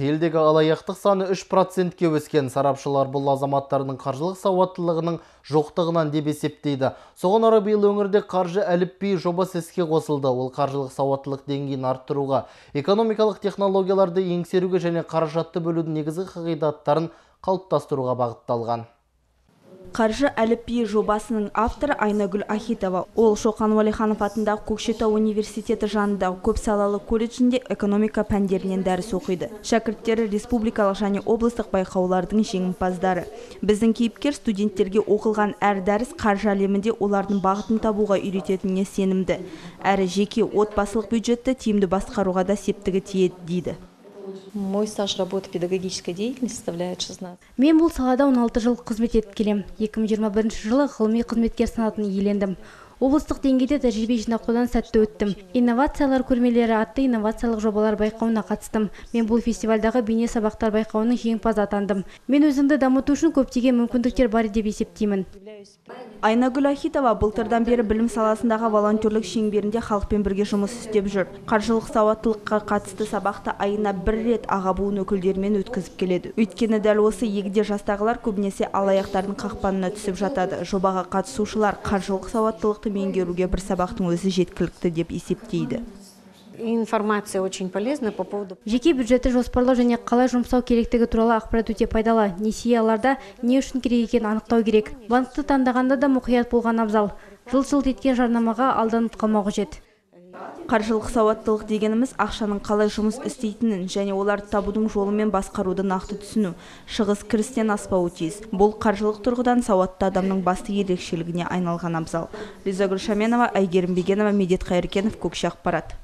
елдегі алаяқтық саны 3 процентке өскен. Сарапшылар бұл азаматтардың қаржылық сауаттылығының жоқтығынан деп есептейді. Соған орай биыл өңірде қаржы әліпби жобасы іске қосылды. Ол қаржылық сауаттылық деңгейін арттыруға экономикалық технологияларды еңсеруге және қаражатты бөлудің негізгі қағидаттарын қалыптастыруға бағытталған. Қаржы әліпби жобасының авторы айнагүл ахитова. Ол шоқан уәлиханов атындағы көкшетау университеті жанындағы көпсалалы колледжінде экономика пәндерінен дәріс оқиды. Шәкірттері республикалық және облыстық байқаулардың жеңімпаздары. Біздің кейіпкер студенттерге оқылған әр дәріс қаржы әлемінде олардың бағытын табуға үйрететініне сенімді. Әрі жеке отбасылық бюджетті тиімді басқаруға да септігі тиеді дейді. Мой стаж работы педагогической деятельности составляет 16. Мен бұл салада 16 жыл қызмет етіп келем. 2021 жылы ғылыми қызметкер санатын иелендім. Облыстық деңгейде тәжірибе жинақтаудан сәтті өттім. Инновациялар көрмелері атты инновациялық жобалар байқауына қатыстым. Мен бұл фестивальдағы бейне сабақтар байқауының жеңімпазы атандым. Мен өзімді дамыту үшін көптеген мүмкіндіктер бар деп есептеймін. Айнагүл Ахитова былтырдан бері білім саласындағы волонтерлік шеңберінде халықпен бірге жұмыс істеп жүр. Қаржылық сауаттылыққа қатысты сабақты айына бір рет аға буын өкілдерімен өткізіп келеді. Өйткені дәл осы егде жастағылар көбінесе алаяқтардың қақпанына түсіп жатады. Жобаға қатысушылар қаржылық сауаттылықты меңгеруге бір сабақтың өзі жеткілікті деп есептейді. Информация очень полезна по поводу... Жеке бюджетті жоспарлау және қалай жұмсау керектігі туралы ақпарат өте пайдалы. Несие аларда не үшін керек екенін анықтау керек. Банкті таңдағанда да мұқият болған абзал. Жылт-жылт еткен жарнамаға алданып қалмау қажет. Қаржылық сауаттылық дегеніміз ақшаның қалай жұмыс істейтінін және оларды табудың жолымен басқаруды нақты түсіну. Шығыс кірістен аспауы тиіс. Бұл қаржылық тұрғыдан сауатты адамның басты ерекшелігіне айналған абзал. Ризагүл Шаменова, Айгерім Бегенова, Медет Қайыркенов, Көкше ақпарат.